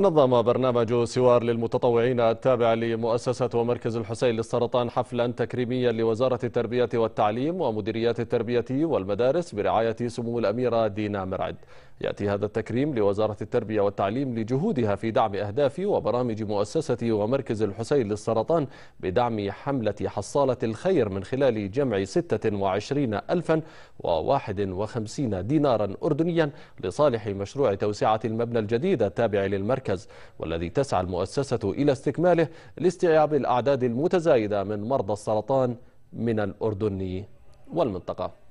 نظم برنامج سوار للمتطوعين التابع لمؤسسة ومركز الحسين للسرطان حفلا تكريميا لوزارة التربية والتعليم ومديريات التربية والمدارس برعاية سمو الأميرة دينا مرعد. يأتي هذا التكريم لوزارة التربية والتعليم لجهودها في دعم أهداف وبرامج مؤسسة ومركز الحسين للسرطان بدعم حملة حصالة الخير من خلال جمع 26051 دينارا أردنيا لصالح مشروع توسعة المبنى الجديد التابع للمركز والذي تسعى المؤسسة إلى استكماله لاستيعاب الأعداد المتزايدة من مرضى السرطان من الأردن والمنطقة.